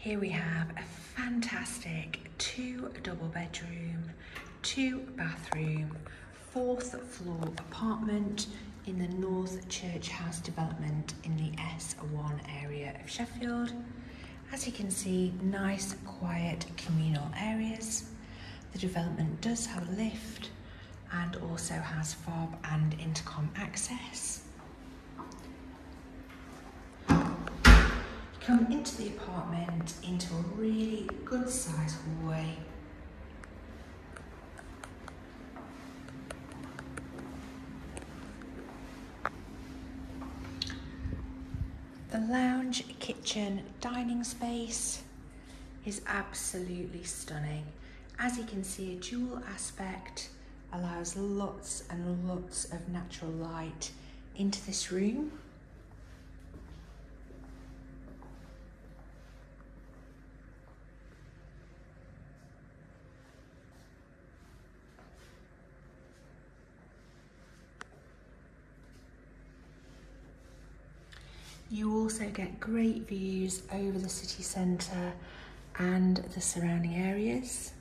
Here we have a fantastic two double bedroom, two bathroom, fourth floor apartment in the North Church House development in the S1 area of Sheffield. As you can see, nice, quiet communal areas. The development does have a lift and also has fob and intercom access. Come into the apartment into a really good sized hallway. The lounge, kitchen, dining space is absolutely stunning. As you can see, a dual aspect allows lots and lots of natural light into this room. You also get great views over the city centre and the surrounding areas.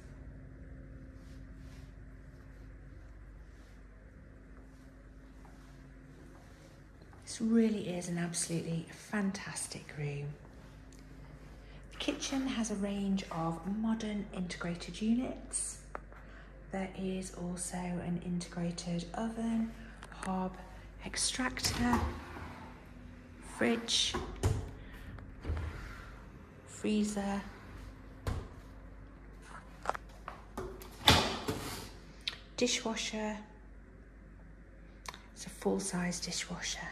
This really is an absolutely fantastic room. The kitchen has a range of modern integrated units. There is also an integrated oven, hob, extractor, fridge, freezer, dishwasher. It's a full-size dishwasher.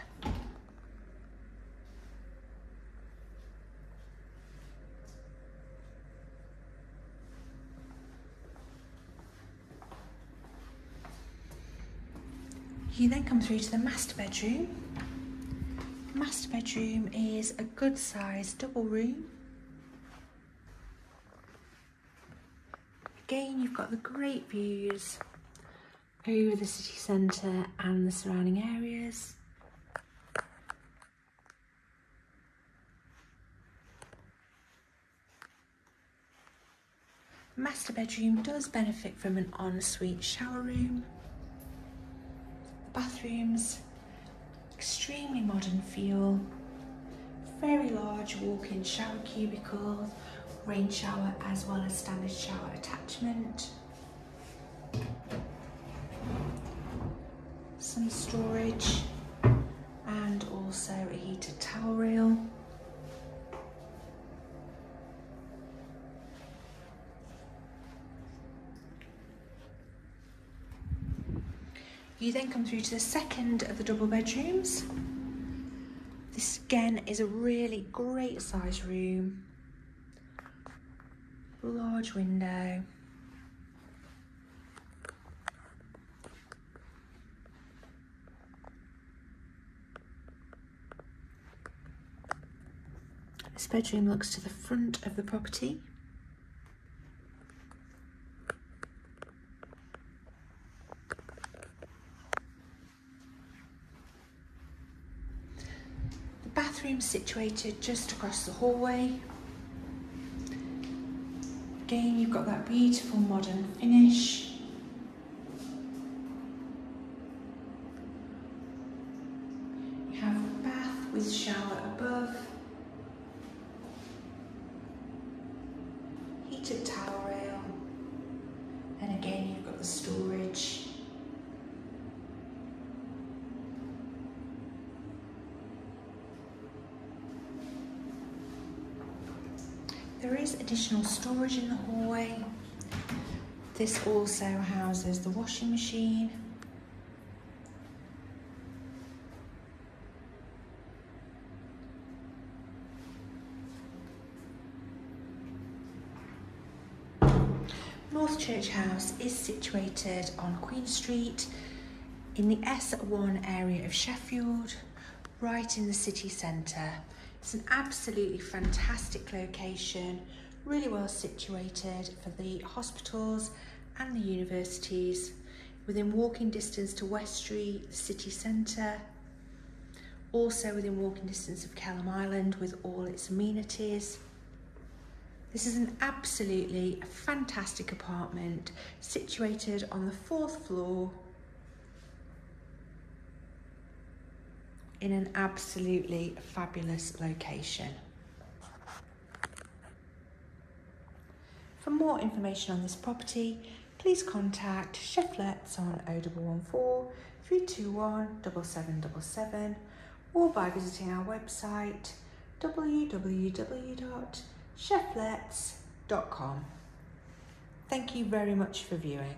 You then come through to the master bedroom master bedroom is a good sized double room. Again, you've got the great views over the city centre and the surrounding areas. Master bedroom does benefit from an ensuite shower room. The bathrooms extremely modern feel, very large walk-in shower cubicle, rain shower as well as standard shower attachment. Some storage and also a heated towel rail. You then come through to the second of the double bedrooms. This again is a really great size room. Large window. This bedroom looks to the front of the property. Bathroom situated just across the hallway. Again, you've got that beautiful modern finish. You have a bath with shower above. Heated towel rail. And again, you've got the storage. There is additional storage in the hallway. This also houses the washing machine. North Church House is situated on Queen Street in the S1 area of Sheffield, right in the city centre. It's an absolutely fantastic location, really well situated for the hospitals and the universities, within walking distance to West Street, city centre, also within walking distance of Kelham Island with all its amenities. This is an absolutely fantastic apartment situated on the fourth floor in an absolutely fabulous location. For more information on this property, please contact Shefflets on 0114 321 7777 or by visiting our website www.shefflets.com. Thank you very much for viewing.